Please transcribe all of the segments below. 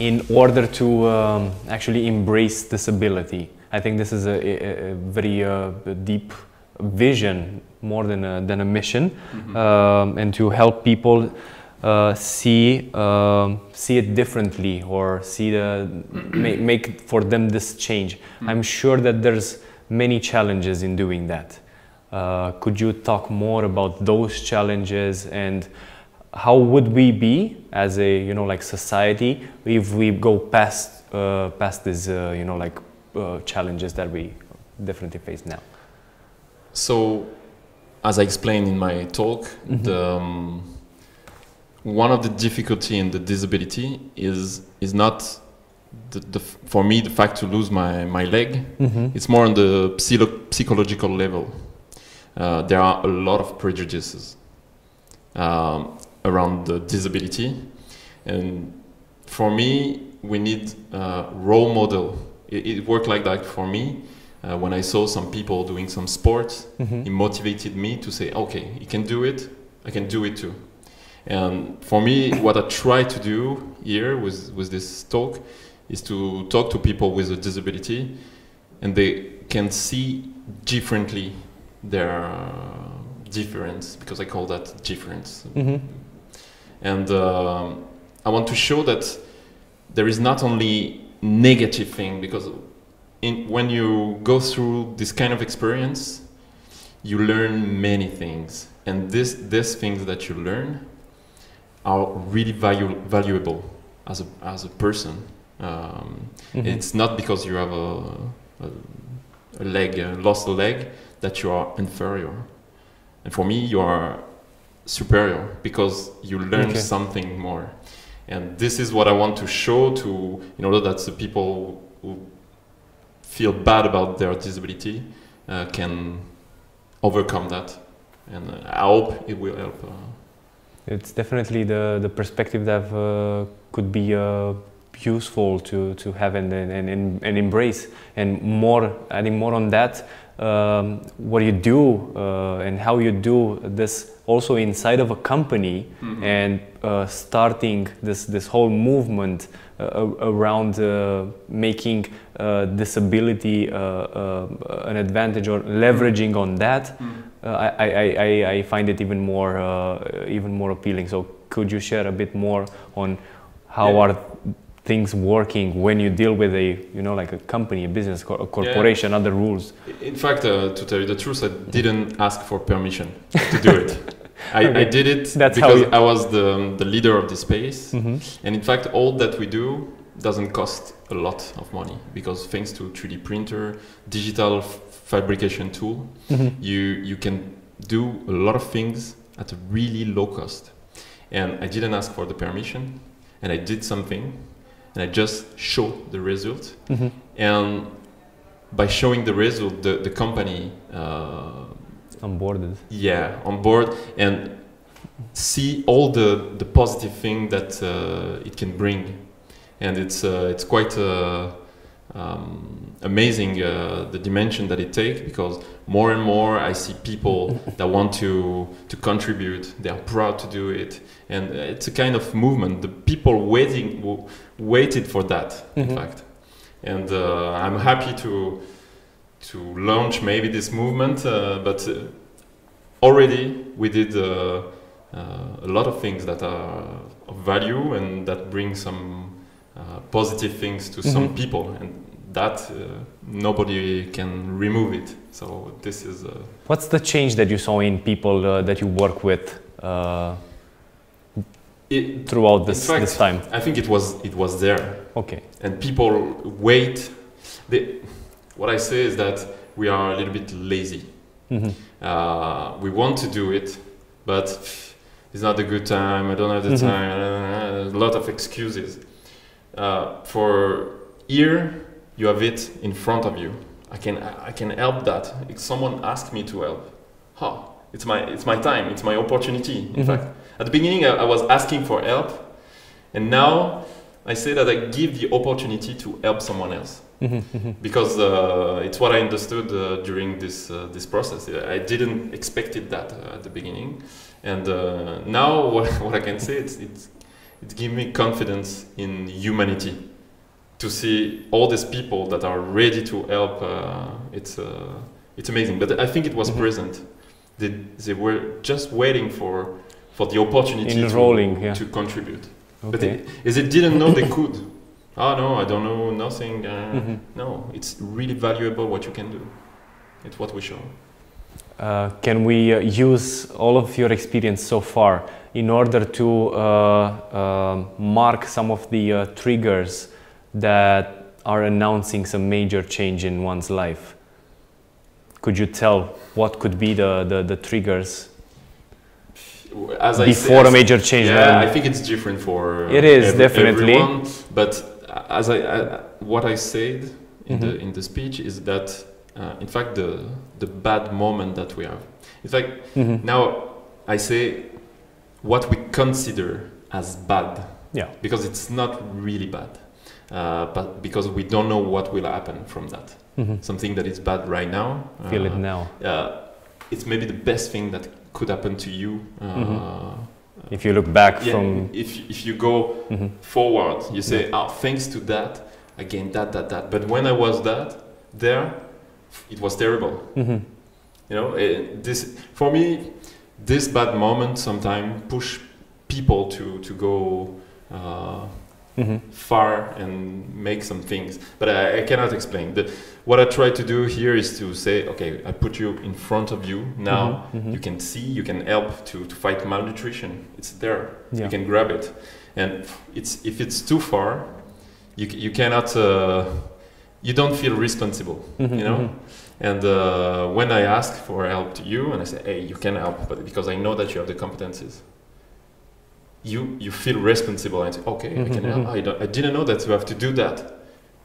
in order to um, actually embrace disability. I think this is a, a, a very uh, deep vision more than a, than a mission, Mm-hmm. um, and to help people uh, see um, see it differently or see the make, make for them this change. I'm sure that there's many challenges in doing that. Uh, could you talk more about those challenges and how would we be as a you know like society if we go past uh, past these uh, you know like uh, challenges that we definitely face now? So, as I explained in my talk, Mhm. the, um, one of the difficulty in the disability is is not the, the, for me the fact to lose my, my leg. Mm-hmm. It's more on the psychological level. Uh, there are a lot of prejudices um, around the disability, and for me, we need a role model. It, it worked like that for me. Uh, when I saw some people doing some sports, Mm-hmm. it motivated me to say, okay, you can do it, I can do it too. And for me, what I try to do here with, with this talk is to talk to people with a disability and they can see differently their uh, difference, because I call that difference. Mm-hmm. And um, I want to show that there is not only negative thing, because in, when you go through this kind of experience, you learn many things. And this, these things that you learn are really valu- valuable as a, as a person. Um, Mm-hmm. It's not because you have a, a, a leg, uh, lost a leg, that you are inferior. And for me, you are superior because you learn Okay. something more. And this is what I want to show to, in order that the people who feel bad about their disability uh, can overcome that. And uh, I hope it will help. Uh, It's definitely the, the perspective that uh, could be uh, useful to, to have and, and, and, and embrace. And more, adding more on that, um, what you do uh, and how you do this also inside of a company and uh, starting this, this whole movement uh, around uh, making uh, disability uh, uh, an advantage or leveraging on that. Uh, I, I, I, I find it even more uh, even more appealing. So could you share a bit more on how Yeah. are things working when you deal with a you know like a company, a business, a corporation, other rules? In fact, uh, to tell you the truth, I didn't ask for permission to do it. I, I did it That's because I was the, um, the leader of the space. Mm-hmm. And in fact, all that we do doesn't cost a lot of money because thanks to 3D printer, digital f- fabrication tool, Mm-hmm. you, you can do a lot of things at a really low cost. And I didn't ask for the permission, and I did something, and I just show the result. Mm-hmm. And by showing the result, the, the company, uh, Onboarded. yeah, on board and see all the, the positive thing that uh, it can bring. And it's, uh, it's quite uh, um, amazing uh, the dimension that it takes because more and more I see people that want to, to contribute, they are proud to do it. And uh, it's a kind of movement. The people waiting, w- waited for that, in Mhm. fact. And uh, I'm happy to, to launch maybe this movement, uh, but uh, already we did uh, uh, a lot of things that are of value and that bring some uh, positive things to some Mhm. people, and that uh, nobody can remove it. So this is. Uh, What's the change that you saw in people uh, that you work with uh, it, throughout this, fact- this time? I think it was it was there, Okay. and people wait. They, what I say is that we are a little bit lazy. Mm-hmm. uh, we want to do it, but it's not a good time. I don't have the Mhm. time. a lot of excuses. Uh, for here, you have it in front of you. I can I can help that. If someone asks me to help, huh? It's my it's my time. It's my opportunity. In Mhm. fact, at the beginning, I, I was asking for help, and now I say that I give the opportunity to help someone else Mm-hmm. because uh, it's what I understood uh, during this uh, this process. I didn't expected that uh, at the beginning, and uh, now what, what I can say it's, it's it gives me confidence in humanity to see all these people that are ready to help. Uh, it's uh, it's amazing. But I think it was Mhm. present. They, they were just waiting for for the opportunity Enrolling, to, yeah. to contribute. But Okay. it, is they didn't know they could. Oh no, I don't know nothing. Uh, Mhm. No, it's really valuable what you can do. It's what we show. Uh, can we uh, use all of your experience so far in order to uh, um mark some of the uh, triggers that are announcing some major change in one's life? Could you tell what could be the, the, the triggers As I before say, a major change? Yeah, I think it's different for. uh, It is, definitely. Everyone, but as I, I what I said in Mhm. the in the speech is that uh, in fact the the bad moment that we have. In fact, mhm. now I say what we consider as bad. Yeah. Because it's not really bad, uh, but because we don't know what will happen from that. Mhm. Something that is bad right now. Feel uh, it now. uh, it's maybe the best thing that could happen to you. Uh, Mhm. If you look back yeah, from. if if you go Mhm. forward, you say, "Oh, thanks to that, I gained that, that, that." But when I was that there, it was terrible. Mhm. You know, eh, this for me, this bad moment sometimes push people to to go uh, Mhm. far and make some things. But I, I cannot explain. The, what I try to do here is to say, okay, I put you in front of you now. Mhm. Mhm. You can see, you can help to, to fight malnutrition. It's there. Yeah. You can grab it. And it's if it's too far, you, you cannot, uh, you don't feel responsible, Mhm, you know? And uh, when I ask for help to you and I say, hey, you can help, but because I know that you have the competencies, you, you feel responsible and say, okay, I can help. I, don't, I didn't know that you have to do that.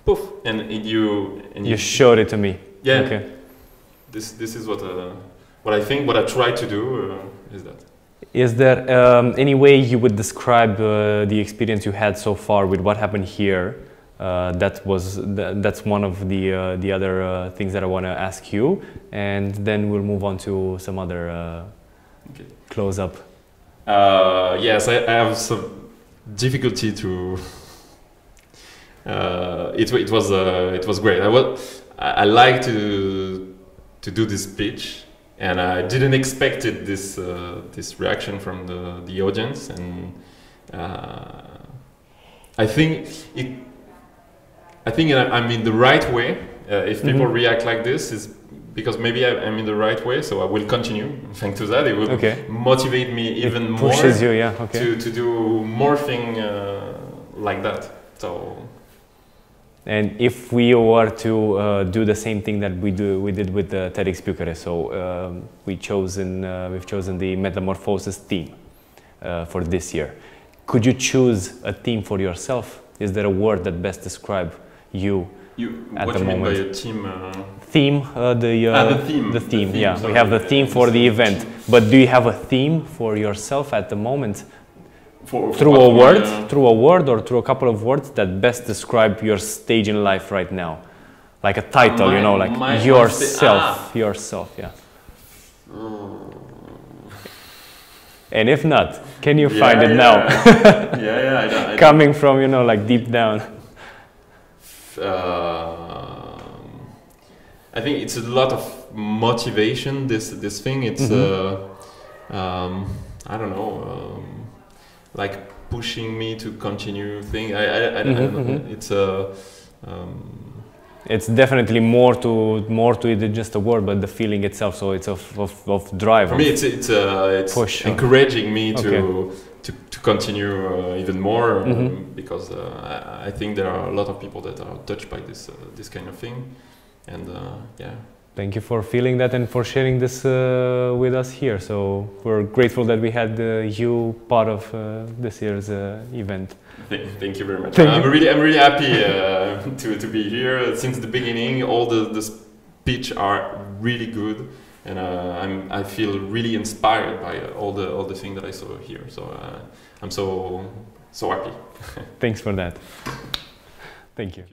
Poof. And, and you, and You showed it to me. yeah, Okay. this, this is what, uh, what I think, what I try to do uh, is that. Is there um, any way you would describe uh, the experience you had so far with what happened here? Uh, that was th- that's one of the uh, the other uh, things that I want to ask you, and then we'll move on to some other uh, Okay. close up. Uh, yes, I, I have some difficulty to. Uh, it, it was uh, it was great. I was I, I like to to do this pitch, and I didn't expect it this uh, this reaction from the the audience, and uh, I think it. I think I- I'm in the right way. Uh, if people Mhm. react like this, is because maybe I, I'm in the right way. So I will continue. Thanks to that, it will Okay. motivate me even it more pushes you, yeah. Okay. to, to do more thing uh, like that. So And if we were to uh, do the same thing that we do, we did with the TEDx Bucharest, so um, we chosen, uh, we've chosen the Metamorphosis theme uh, for this year. Could you choose a theme for yourself? Is there a word that best describe you? you, At the do you mean by moment. a team? Uh, Theme, uh, the, uh, Ah, the theme. the The theme, theme, yeah. sorry. We have the theme for the event, but do you have a theme for yourself at the moment? for, for through a word, uh, through a word, or through a couple of words that best describe your stage in life right now, like a title, you know, like my- my yourself, ah. yourself, yeah. And if not, can you yeah, find it yeah. now, yeah, yeah. I I coming from you know like deep down? Um, I think it's a lot of motivation. This this thing. It's Mhm. uh, um, I don't know, um, like pushing me to continue thing. I I, I, I Mhm, don't know. mhm. It's a um, It's definitely more to more to it than just a word, but the feeling itself. So it's of of, of drive. For me, it's it's uh, it's Push. encouraging me Okay. to, to continue uh, even more um, Mhm. because uh, I, I think there are a lot of people that are touched by this uh, this kind of thing, and uh, yeah, Thank you for feeling that and for sharing this uh, with us here. So we're grateful that we had uh, you part of uh, this year's uh, event. Th- thank you very much. Thank I'm you. really I'm really happy uh, to to be here since the beginning. All the the speech are really good. And uh, I'm, I feel really inspired by all the all the things that I saw here. So uh, I'm so so happy. Thanks for that. Thank you.